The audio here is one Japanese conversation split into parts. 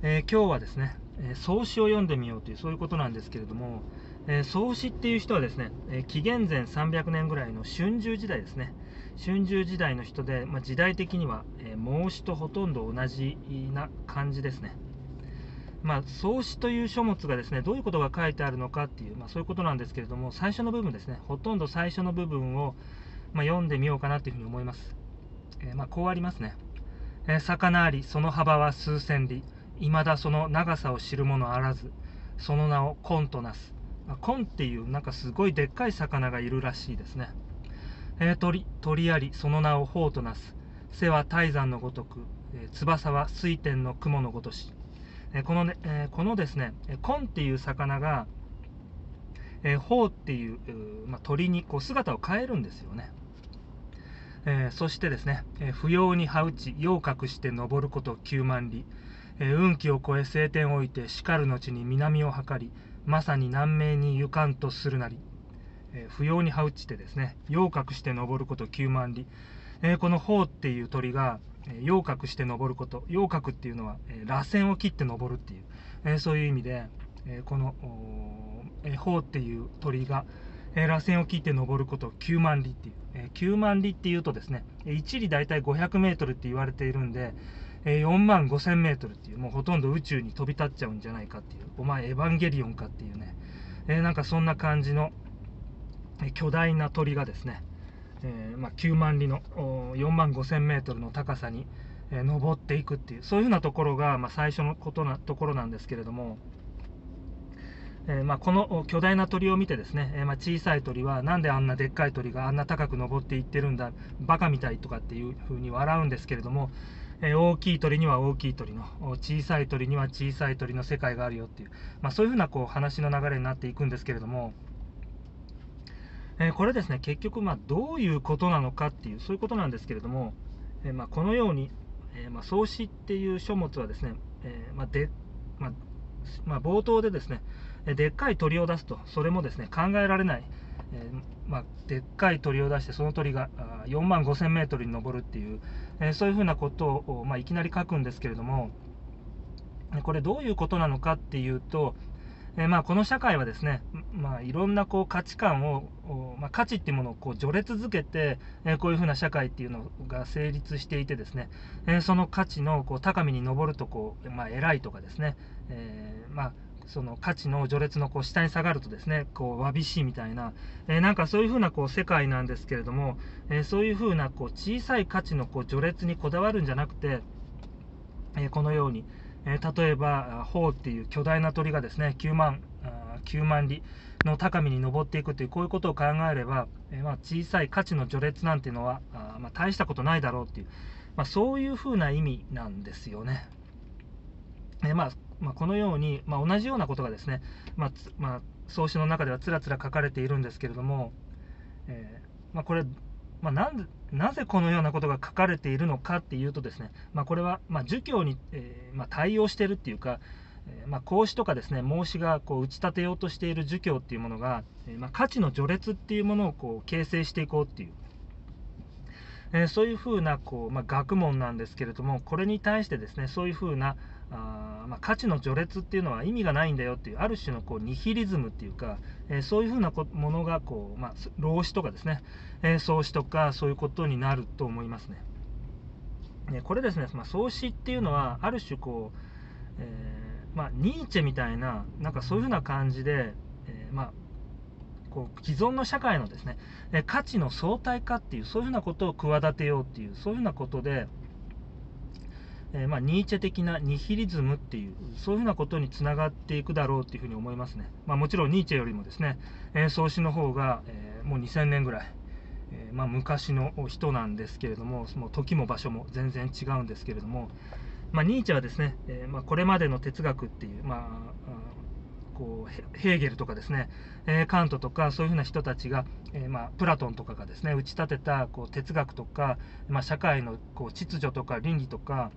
えー、今日はですね、えー、創始を読んでみようというそういうことなんですけれども、えー、創始っていう人はですね、え紀元前300年ぐらいの春秋時代ですね。春秋時代の人で、まあ、時代的には、え孟子とほとんど同じな感じですね。まあ、創始という書物がですねどういうことが書いてあるのかっていう、まあ、そういうことなんですけれども最初の部分ですねほとんど最初の部分を、まあ、読んでみようかなというふうに思います、えまこうありますね、え魚ありその幅は数千里。いまだその長さを知る者あらずその名をコンとなす、コンっていうなんかすごいでっかい魚がいるらしいですね、えー、鳥鳥ありその名を鳳となす。背は泰山のごとく、えー、翼は水天の雲のごとし、えー、このね、えー、このですねコンっていう魚がえー、鳳っていう、まあ、鳥にこう姿を変えるんですよね。えー、そしてですね、えー、不要に羽打ち、陽隠して登ること9万里、え、運気を超え晴天を置いてしかる後に南を測りまさに南冥に行かんとするなり、え、不要に羽打ちてですね陽隠して登ること9万里、え、この鳳っていう鳥が陽隠して登ること陽隠っていうのは、え螺旋を切って登るっていう、えそういう意味で、えこの鳳っていう鳥が、え螺旋を切って登ること9万里っていう、え9万里っていうとですね1里大体500メートルって言われているんで、え4万5000メートルっていう、もうほとんど宇宙に飛び立っちゃうんじゃないかっていう、お前エヴァンゲリオンかっていうね、えー、なんかそんな感じの、え巨大な鳥がですね、えー、まあ、9万里の4万5000メートルの高さに、え、登っていくっていう、そういうふうなところが、まあ、最初のことなところなんですけれども、え、まあ、この巨大な鳥を見てですね、え、まあ、小さい鳥はなんであんなでっかい鳥があんな高く登っていってるんだバカみたいとかっていうふうに笑うんですけれども、え大きい鳥には大きい鳥の小さい鳥には小さい鳥の世界があるよっていう、まあ、そういうふうなこう話の流れになっていくんですけれども、えこれですね結局まあどういうことなのかっていうそういうことなんですけれども、えまあ、このように、えまあ、創始っていう書物はですね、えまでままあ、冒頭でですねでっかい鳥を出すとそれもですね考えられないえー、まあ、でっかい鳥を出してその鳥が4万5000メートルに上るっていう、えー、そういうふうなことを、まあ、いきなり書くんですけれどもこれどういうことなのかっていうと、えー、まあ、この社会はですね、まあ、いろんなこう価値観を、まあ、価値っていうものをこう序列づけて、えこういうふうな社会っていうのが成立していてですね、えその価値のこう高みに登るとこう、まあ、偉いとかですね、えまあその価値の序列のこう下に下がるとですねこうわびしいみたいな、えー、なんかそういうふうなこう世界なんですけれども、えー、そういうふうなこう小さい価値のこう序列にこだわるんじゃなくて、えー、このように、え例えば鳳っていう巨大な鳥がですね9万あ9万里の高みに登っていくというこういうことを考えれば、えまあ、小さい価値の序列なんていうのはあ、まあ、大したことないだろうっていう、まあ、そういうふうな意味なんですよね。えまあまあ、このように、まあ、同じようなことがですね、まあまあ、創始の中ではつらつら書かれているんですけれども、えー、まあ、これ、まあ、なんなぜこのようなことが書かれているのかっていうとですね、まあ、これは、ま儒教に、えー、ま対応してるっていうか、えー、ま孔子とかですね孟子がこう打ち立てようとしている儒教っていうものが、えま価値の序列っていうものをこう形成していこうっていう、えそういうふうなこう、ま学問なんですけれどもこれに対してですねそういうふうなあまあ、価値の序列っていうのは意味がないんだよっていうある種のこうニヒリズムっていうか、えー、そういうふうなものがこう、まあ、老子とかですね、えー、創始とかそういうことになると思いますね。ねこれですね、まあ、創始っていうのはある種こう、えー、まあ、ニーチェみたいななんかそういうふうな感じで、えまあこう既存の社会のですね価値の相対化っていうそういうふうなことを企てようっていうそういうふうなことで、えー、まあ、ニーチェ的なニヒリズムっていうそういうふうなことにつながっていくだろうっていうふうに思いますね、まあ、もちろんニーチェよりもですね、えー、創始の方が、えー、もう2000年ぐらい、えまあ、昔の人なんですけれどもその時も場所も全然違うんですけれども、まあニーチェはですね、えまこれまでの哲学っていう、まあ、こうヘーゲルとかですね、えカントとかそういうふうな人たちが、えまあ、プラトンとかがですね打ち立てたこう哲学とか、まあ、社会のこう秩序とか倫理とか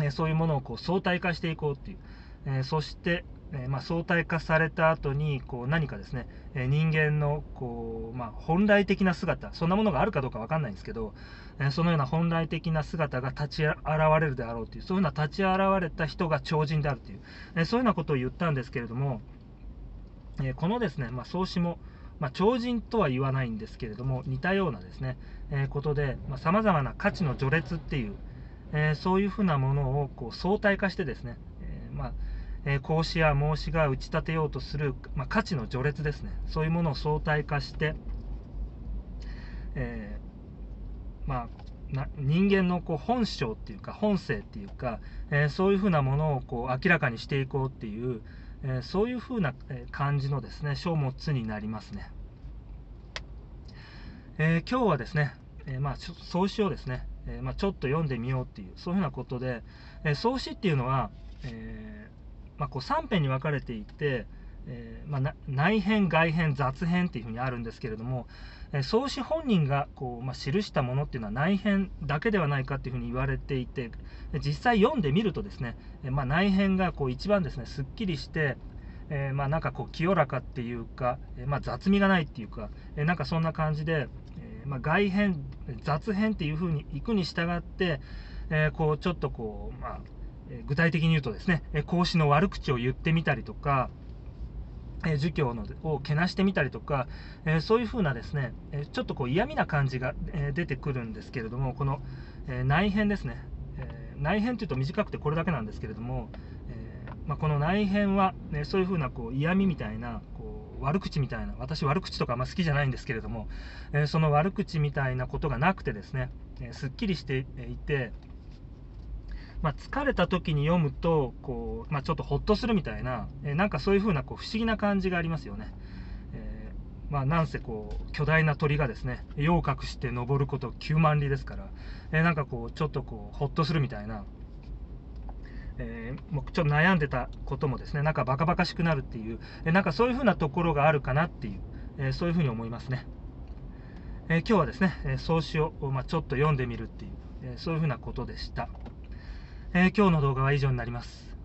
えそういうものをこう相対化していこうっていう、えそして、え、まあ、相対化された後にこう何かですね、え人間のこう、まあ、本来的な姿そんなものがあるかどうか分かんないんですけど、えそのような本来的な姿が立ち現れるであろうというそういうような立ち現れた人が超人であるという、えそういうようなことを言ったんですけれども、えこのですね、まあ、創始もまあ、超人とは言わないんですけれども似たようなですね、え、ことでさまざ、まな価値の序列っていう、えー、そういうふうなものをこう相対化してですね、えー、まあえ孔子や孟子が打ち立てようとする、まあ、価値の序列ですねそういうものを相対化して、えまあ、人間のこう本性っていうか本性っていうか、えそういうふうなものをこう明らかにしていこうっていう、えそういうふうな感じのですね書物になりますね。えー、今日はですね、えー、まあ、創始をですね、えー、まあ、ちょっと読んでみようっていうそういうふうなことで、え創始っていうのは、えまあ、こう3編に分かれていて、えまあ、内編外編雑編っていうふうにあるんですけれども、え創始本人がこう、まあ、記したものっていうのは内編だけではないかっていうふうに言われていて実際読んでみるとですね、えまあ、内編がこう一番ですねすっきりして、えー、まあなんかこう清らかっていうか、えまあ、雑味がないっていうか、えなんかそんな感じで、えまあ、外編雑編っていうふうにいくに従って、えこうちょっとこうまあ具体的に言うとですね孔子の悪口を言ってみたりとか、え儒教のをけなしてみたりとか、えそういうふうなですね、えちょっとこう嫌味な感じが、え出てくるんですけれどもこの、え内編ですね、え内編というと短くてこれだけなんですけれども、えまあ、この内編は、ね、そういうふうなこう嫌味みたいなこう悪口みたいな私悪口とかあんま好きじゃないんですけれども、えその悪口みたいなことがなくてですね、えすっきりしていて、まあ、疲れた時に読むとこう、まあ、ちょっとほっとするみたいな、えー、なんかそういう風なこう不思議な感じがありますよね。えー、まあ、なんせこう巨大な鳥がですね夜を隠して登ること9万里ですから、えー、なんかこうちょっとこうほっとするみたいな、えー、もうちょっと悩んでたこともですねなんかバカバカしくなるっていう、えー、なんかそういう風なところがあるかなっていう、えー、そういう風に思いますね。え今日はですね、え創始を、まあ、ちょっと読んでみるっていう、えそういう風なことでした。えー、今日の動画は以上になります。